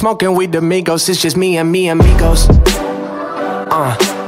Smoking with the Migos, it's just me and me amigos. Uh.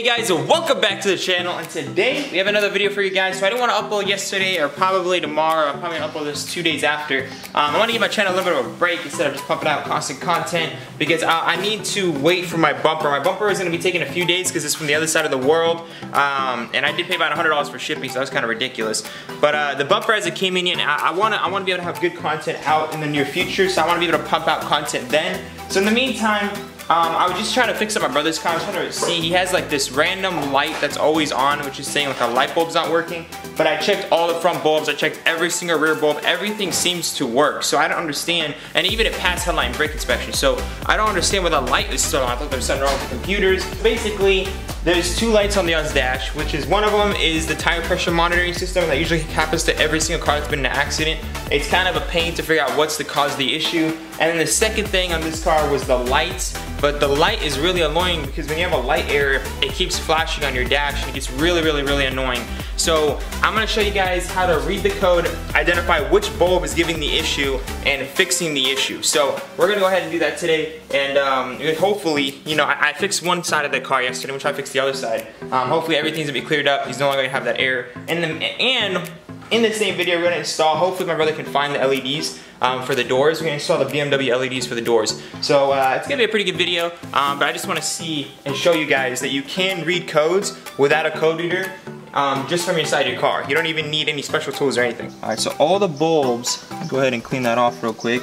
Hey guys, welcome back to the channel, and today we have another video for you guys. So I didn't want to upload yesterday or probably tomorrow. I'm probably gonna upload this two days after. Um, I want to give my channel a little bit of a break instead of just pumping out constant content because uh, I need to wait for my bumper. My bumper is gonna be taking a few days because it's from the other side of the world, um, and I did pay about $100 for shipping, so that was kind of ridiculous. But uh, the bumper as it came in, I, I wanna I wanna be able to have good content out in the near future, so I wanna be able to pump out content then. So in the meantime, um, I was just trying to fix up my brother's car. I was trying to see, he has like this random light that's always on, which is saying like a light bulb's not working. But I checked all the front bulbs, I checked every single rear bulb, everything seems to work. So I don't understand, and even it passed headlight brake inspection. So I don't understand why the light is still on. I thought there was something wrong with the computers. Basically, there's two lights on the Oz dash, which is one of them is the tire pressure monitoring system that usually happens to every single car that's been in an accident. It's kind of a pain to figure out what's the cause of the issue. And then the second thing on this car was the lights. But the light is really annoying because when you have a light error, it keeps flashing on your dash and it gets really, really, really annoying. So I'm gonna show you guys how to read the code, identify which bulb is giving the issue, and fixing the issue. So we're gonna go ahead and do that today, and um, hopefully, you know, I, I, fixed one side of the car yesterday, we'll try to fix the other side. Um, hopefully everything's gonna be cleared up, he's no longer gonna have that error. And, the, and in the same video, we're gonna install, hopefully my brother can find the LEDs um, for the doors. We're gonna install the BMW LEDs for the doors. So uh, it's gonna be a pretty good video, um, but I just wanna see and show you guys that you can read codes without a code reader um, just from inside your car. You don't even need any special tools or anything. All right, so all the bulbs, go ahead and clean that off real quick.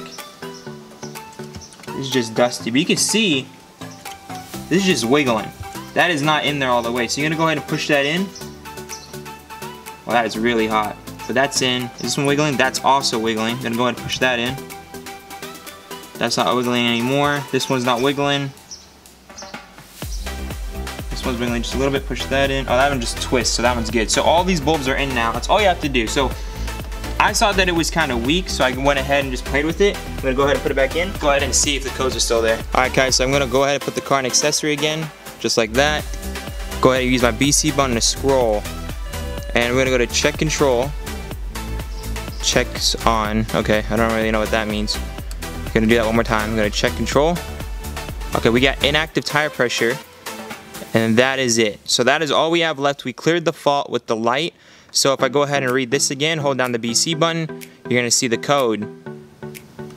Is just dusty, but you can see, this is just wiggling. That is not in there all the way. So you're gonna go ahead and push that in. Well, that is really hot. But that's in. Is this one wiggling? That's also wiggling. I'm gonna go ahead and push that in. That's not wiggling anymore. This one's not wiggling. This one's wiggling just a little bit. Push that in. Oh, that one just twists, so that one's good. So all these bulbs are in now. That's all you have to do. So I saw that it was kind of weak, so I went ahead and just played with it. I'm gonna go ahead and put it back in. Go ahead and see if the codes are still there. All right, guys, so I'm gonna go ahead and put the car in accessory again, just like that. Go ahead and use my BC button to scroll. And we're gonna go to check control. Checks on, okay, I don't really know what that means. I'm gonna do that one more time. I'm gonna check control. Okay, we got inactive tire pressure. And that is it. So that is all we have left. We cleared the fault with the light. So if I go ahead and read this again, hold down the BC button, you're gonna see the code.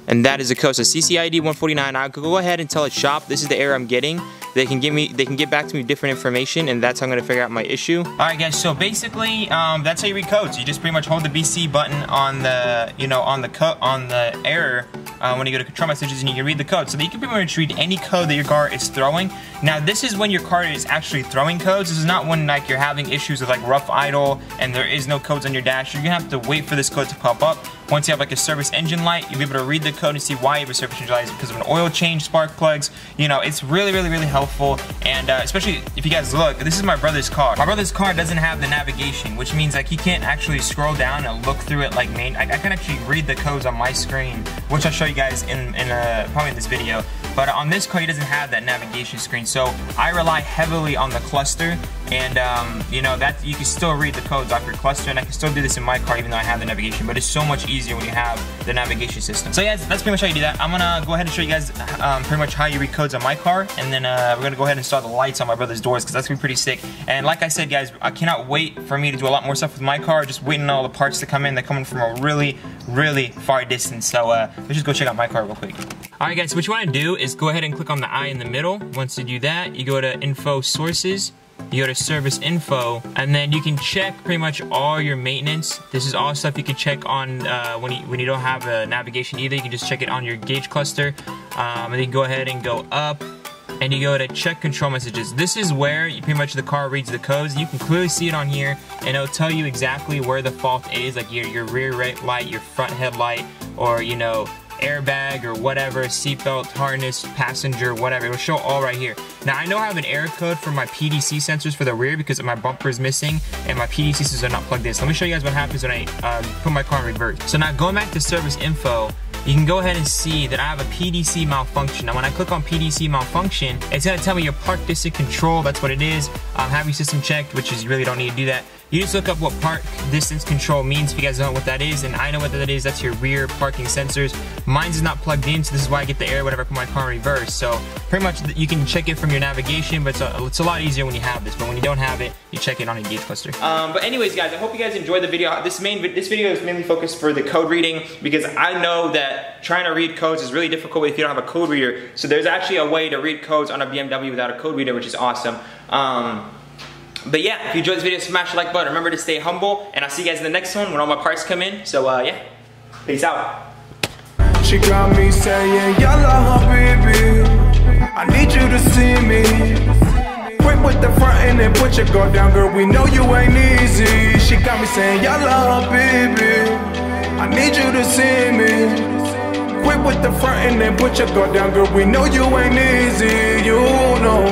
And that is the code. So CCID 149, I'll go ahead and tell it shop, this is the error I'm getting. They can give me, they can get back to me different information, and that's how I'm gonna figure out my issue. All right, guys. So basically, um, that's how you read codes. You just pretty much hold the BC button on the, you know, on the cut on the error uh, when you go to control messages, and you can read the code. So that you can pretty much read any code that your car is throwing. Now, this is when your car is actually throwing codes. This is not when like you're having issues with like rough idle and there is no codes on your dash. You're gonna have to wait for this code to pop up. Once you have like a service engine light, you'll be able to read the code and see why you have a service engine light. because of an oil change, spark plugs. You know, it's really, really, really helpful. And uh, especially if you guys look, this is my brother's car. My brother's car doesn't have the navigation, which means like he can't actually scroll down and look through it like main. I, I can actually read the codes on my screen, which I'll show you guys in, in uh, probably in this video. But on this car, he doesn't have that navigation screen. So I rely heavily on the cluster. And, um, you know, that you can still read the codes off your cluster. And I can still do this in my car, even though I have the navigation. But it's so much easier when you have the navigation system. So, yeah, that's pretty much how you do that. I'm to go ahead and show you guys um, pretty much how you read codes on my car. And then uh, we're to go ahead and install the lights on my brother's doors because that's to be pretty sick. And like I said, guys, I cannot wait for me to do a lot more stuff with my car. Just waiting on all the parts to come in. They're coming from a really, really far distance. So uh, let's just go check out my car real quick. Alright guys, so what you want to do is go ahead and click on the eye in the middle. Once you do that, you go to info sources, you go to service info, and then you can check pretty much all your maintenance. This is all stuff you can check on uh, when, you, when you don't have a navigation either. You can just check it on your gauge cluster. Um, and then you go ahead and go up, and you go to check control messages. This is where you, pretty much the car reads the codes. You can clearly see it on here, and it'll tell you exactly where the fault is, like your, your rear right light, your front headlight, or you know, airbag or whatever, seatbelt, harness, passenger, whatever. It'll show all right here. Now I know I have an error code for my PDC sensors for the rear because my bumper is missing and my PDC sensors are not plugged in. So let me show you guys what happens when I uh, put my car in reverse. So now going back to service info, you can go ahead and see that I have a PDC malfunction. Now when I click on PDC malfunction, it's gonna tell me your park distance control, that's what it is. Um, have your system checked, which is you really don't need to do that. You just look up what park distance control means if you guys don't know what that is, and I know what that is. That's your rear parking sensors. Mine's is not plugged in, so this is why I get the error whenever I put my car in reverse. So pretty much you can check it from your navigation, but it's a, it's a lot easier when you have this. But when you don't have it, you check it on a gauge cluster. Um, but anyways, guys, I hope you guys enjoyed the video. This main this video is mainly focused for the code reading because I know that trying to read codes is really difficult if you don't have a code reader. So there's actually a way to read codes on a BMW without a code reader, which is awesome. Um, but yeah, if you enjoyed this video, smash the like button. Remember to stay humble, and I'll see you guys in the next one when all my parts come in. So uh, yeah, peace out. She got me saying, Yalla, baby. I need you to see me. With the front and then put your guard down, girl. We know you ain't easy. She got me saying, Yalla, baby. I need you to see me. With the front and then put your guard down, girl. We know you ain't easy. You know,